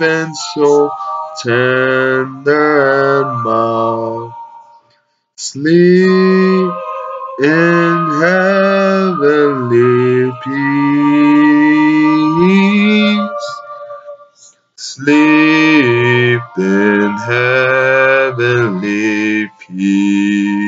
infant, so tender and mild, sleep in heavenly peace, sleep in heavenly peace.